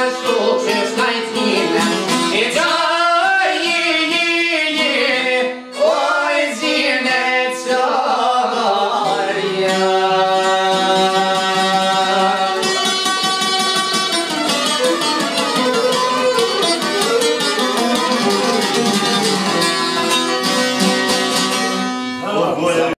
eyes full chest.